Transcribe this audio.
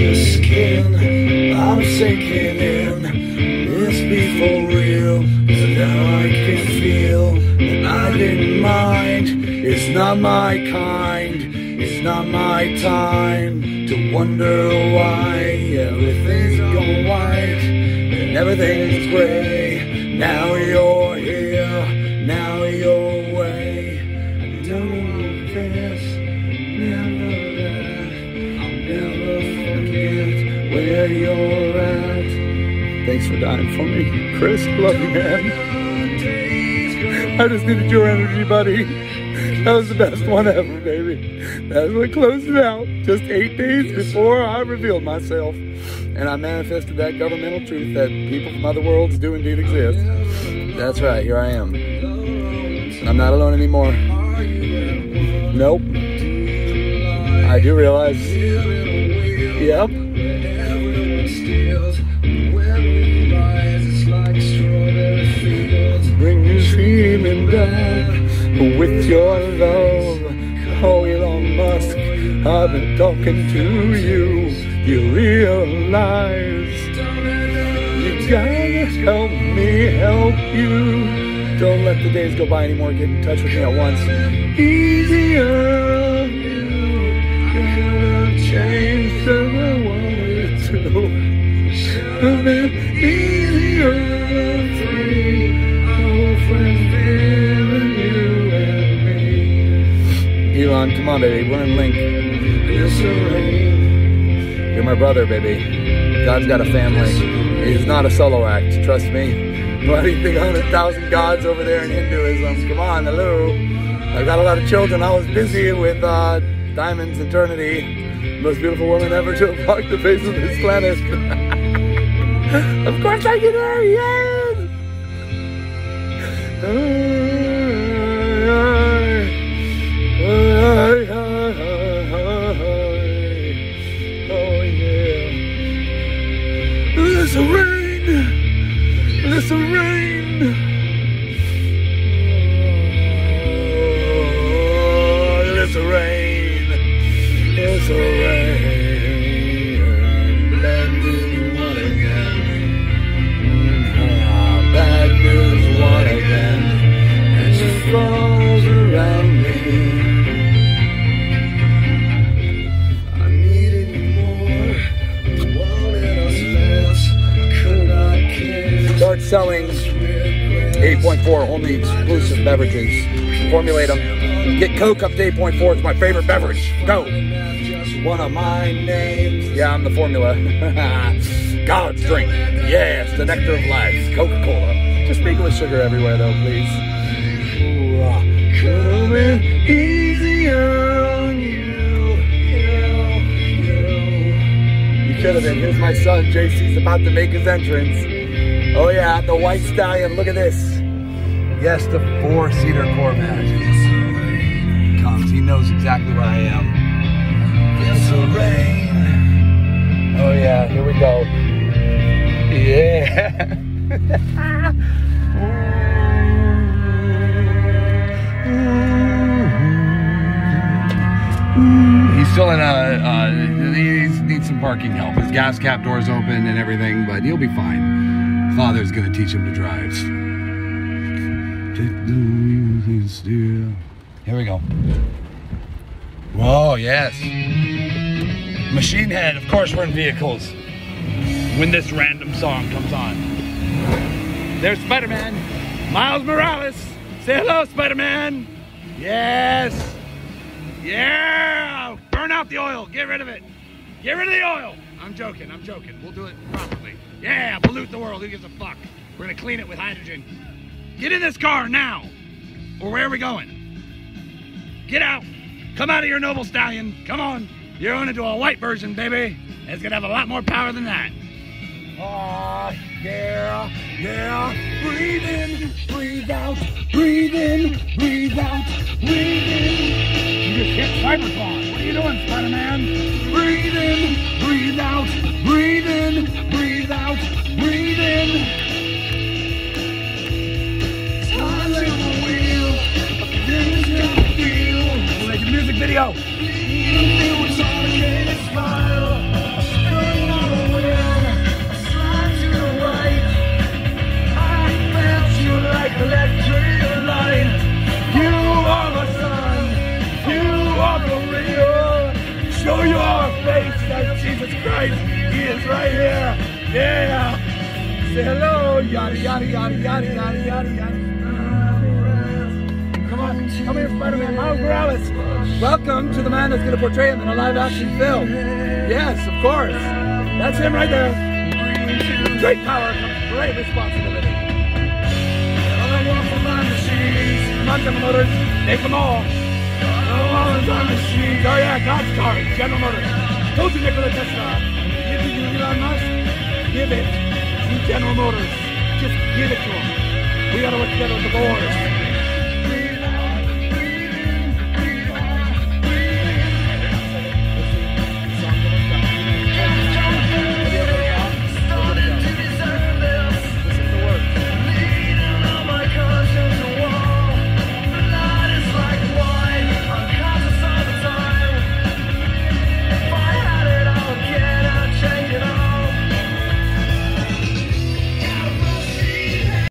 skin. I'm sinking in. This be for real. Cause now I can feel And I didn't mind. It's not my kind. It's not my time to wonder why everything's going white and everything's gray. Now you're Thanks for dying for me, Chris. Love you, man. I just needed your energy, buddy. That was the best one ever, baby. That's what closed it out. Just eight days before I revealed myself. And I manifested that governmental truth that people from other worlds do indeed exist. That's right, here I am. I'm not alone anymore. Nope. I do realize. Yep. I've been talking to you. You realize you gotta help me help you. Don't let the days go by anymore. Get in touch with me at once. Easier. You change the to. A bit easier. Oh. Elon, come on, baby. We're in link. You're my brother, baby. God's got a family. He's not a solo act. Trust me. Why do you think 100,000 gods over there in Hinduism? Come on, hello. I've got a lot of children. I was busy with uh, Diamond's Eternity. Most beautiful woman ever to have walked the face of this planet. of course I can hear yes! Selling 8.4 only exclusive beverages. Formulate them. Get Coke up to 8.4. It's my favorite beverage. Go. One of my names. Yeah, I'm the formula. God's drink. Yes, the nectar of life. Coca Cola. Just sprinkle with sugar everywhere, though, please. Ooh. Could have been easier on you. You, you. You could have been. Here's my son, JC's about to make his entrance. Oh yeah, the white stallion. Look at this. Yes, the four-seater Corvette. Comes. He knows exactly where I am. It's the rain. Oh yeah, here we go. Yeah. He's still in a, uh, he needs some parking help. His gas cap door's open and everything, but he'll be fine. Father's gonna teach him to drive. Here we go. Whoa, yes. Machine Head, of course we're in vehicles. when this random song comes on. There's Spider-Man, Miles Morales. Say hello, Spider-Man. Yes. Yeah. Burn out the oil. Get rid of it. Get rid of the oil. I'm joking. I'm joking. We'll do it properly. Yeah. Pollute the world. Who gives a fuck? We're gonna clean it with hydrogen. Get in this car now. Or where are we going? Get out. Come out of your noble stallion. Come on. You're going into a white version, baby. It's gonna have a lot more power than that. Ah, yeah, yeah. Breathe in, breathe out, breathe in, breathe out, breathe in. Cybertron. What are you doing, Spider-Man? Breathe in, breathe out, breathe in, breathe out, breathe in. Christ. He is right here. Yeah. Say hello. Yada, yada, yada, yada, yada, yada, yada. Come on. Come here, Spider-Man. Miles Morales. Welcome to the man that's going to portray him in a live-action film. Yes, of course. That's him right there. Great power comes great responsibility. Not General Motors, take them all. Oh, yeah, God's car, General Motors. Told you Nikola Tesla. Give it to Elon Musk. Give it to General Motors. Just give it to them. We gotta work together with the boys.